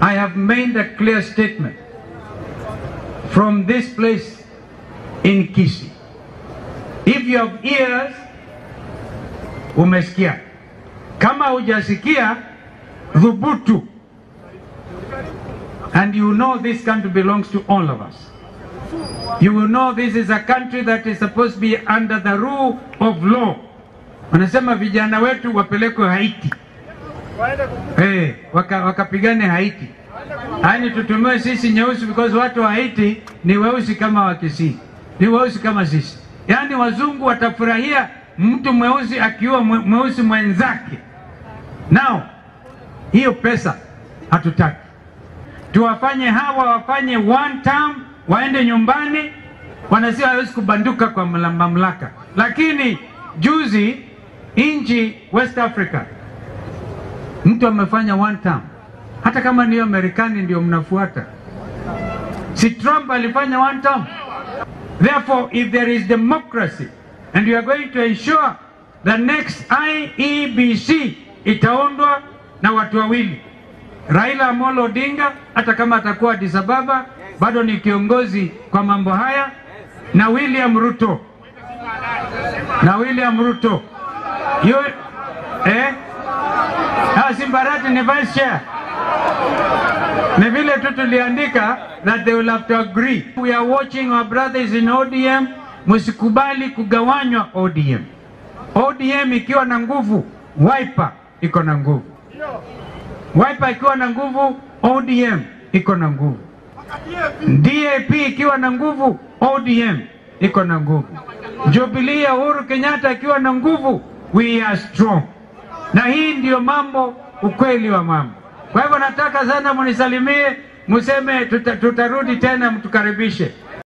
I have made a clear statement from this place in Kisi. If you have ears, umesikia. Kama hujasikia, dhubutu. And you know this country belongs to all of us. You will know this is a country that is supposed to be under the rule of law. Wanasema vijana wetu wapelekwe Haiti. Waka, wakapigane Haiti. Yaani tutumiwe sisi nyeusi because watu wa Haiti ni weusi kama wakisii, Ni weusi kama sisi. Yaani wazungu watafurahia mtu mweusi akiua mweusi mwenzake. Nao hiyo pesa hatutaki. Tuwafanye hawa wafanye one term, waende nyumbani, wanasema hawezi kubanduka kwa mamlaka. Lakini juzi nchi West Africa mtu amefanya one term, hata kama niyo Marekani ndio mnafuata. Si Trump alifanya one term? Therefore, if there is democracy and you are going to ensure the next IEBC itaundwa na watu wawili, Raila Amolo Odinga, hata kama atakuwa Addis Ababa, bado ni kiongozi kwa mambo haya, na William Ruto na William Ruto Yo, eh? Simbarati ni vice chair. Ni vile tu tuliandika that they will have to agree. We are watching our brothers in ODM, msikubali kugawanywa ODM. ODM ikiwa na nguvu, Wiper iko na nguvu. Wiper ikiwa na nguvu, ODM iko na nguvu. DAP ikiwa na nguvu, ODM iko na nguvu. Jubilee ya Uhuru Kenyatta ikiwa na nguvu, we are strong. Na hii ndiyo mambo, ukweli wa mambo. Kwa hivyo nataka sana munisalimie, museme tuta, tutarudi tena, mtukaribishe.